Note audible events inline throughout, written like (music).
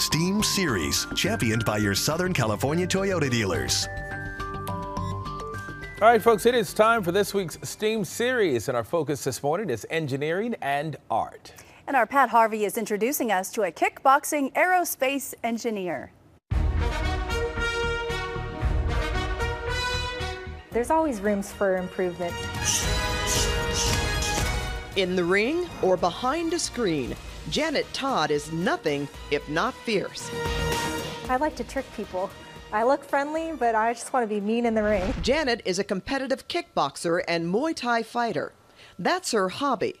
Steam Series, championed by your Southern California Toyota dealers. All right, folks, it is time for this week's STEAM series, and our focus this morning is engineering and art. And our Pat Harvey is introducing us to a kickboxing aerospace engineer. There's always rooms for improvement. In the ring or behind a screen, Janet Todd is nothing if not fierce. I like to trick people. I look friendly, but I just want to be mean in the ring. Janet is a competitive kickboxer and Muay Thai fighter. That's her hobby.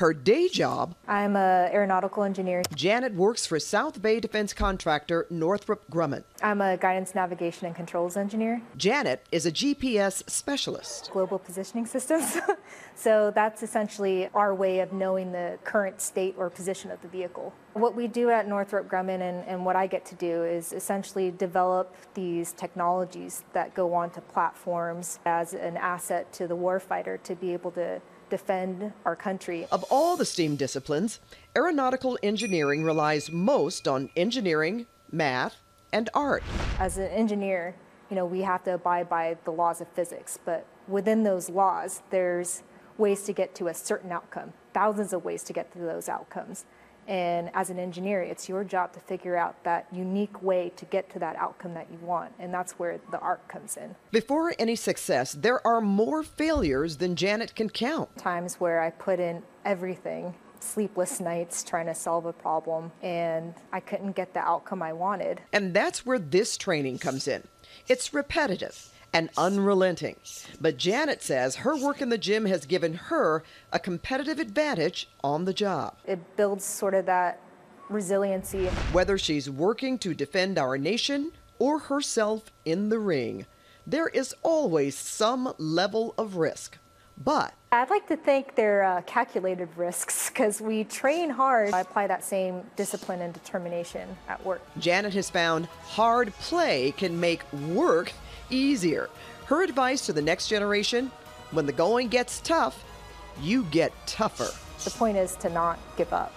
Her day job, I'm a aeronautical engineer. Janet works for South Bay defense contractor Northrop Grumman. I'm a guidance, navigation, and controls engineer. Janet is a GPS specialist. Global positioning systems. (laughs) so that's essentially our way of knowing the current state or position of the vehicle. What we do at Northrop Grumman and, and what I get to do is essentially develop these technologies that go onto platforms as an asset to the warfighter to be able to defend our country. Of all the STEAM disciplines, aeronautical engineering relies most on engineering, math, and art. As an engineer, you know, we have to abide by the laws of physics, but within those laws, there's ways to get to a certain outcome, thousands of ways to get to those outcomes. And as an engineer, it's your job to figure out that unique way to get to that outcome that you want. And that's where the art comes in. Before any success, there are more failures than Janet can count. Times where I put in everything sleepless nights trying to solve a problem and I couldn't get the outcome I wanted. And that's where this training comes in. It's repetitive and unrelenting. But Janet says her work in the gym has given her a competitive advantage on the job. It builds sort of that resiliency. Whether she's working to defend our nation or herself in the ring, there is always some level of risk. But I'd like to think they're uh, calculated risks because we train hard. I apply that same discipline and determination at work. Janet has found hard play can make work easier. Her advice to the next generation when the going gets tough, you get tougher. The point is to not give up.